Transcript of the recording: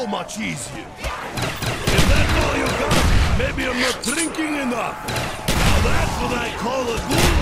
so much easier. If that's all you got, maybe I'm not drinking enough. Now that's what I call a good